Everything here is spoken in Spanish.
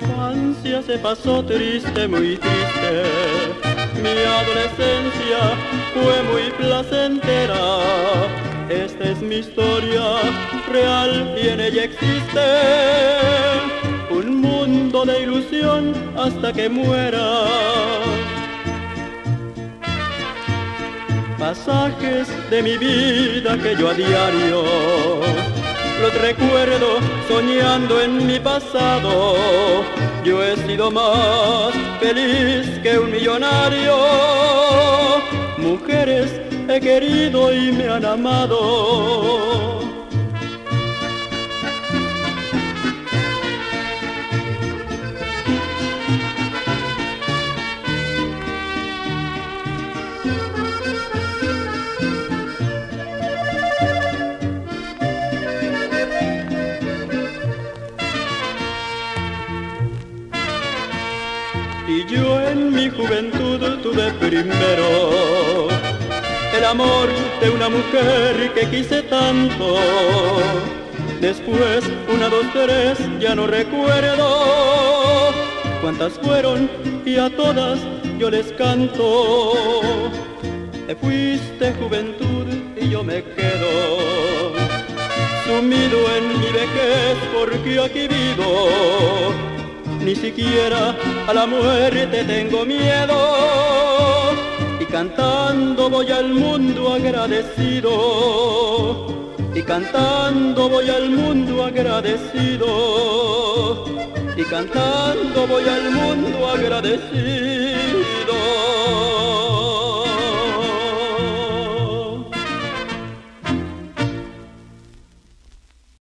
infancia se pasó triste, muy triste. Mi adolescencia fue muy placentera. Esta es mi historia real y en ella existe un mundo de ilusión hasta que muera. Pasajes de mi vida que yo a diario los recuerdo soñando en mi pasado. Yo he sido más feliz que un millonario. Mujeres he querido y me han amado. Y yo en mi juventud tuve primero el amor de una mujer que quise tanto. Después, una, dos, tres, ya no recuerdo cuántas fueron y a todas yo les canto. Te fuiste juventud y yo me quedo sumido en mi vejez porque aquí vivo ni siquiera a la muerte tengo miedo. Y cantando voy al mundo agradecido. Y cantando voy al mundo agradecido. Y cantando voy al mundo agradecido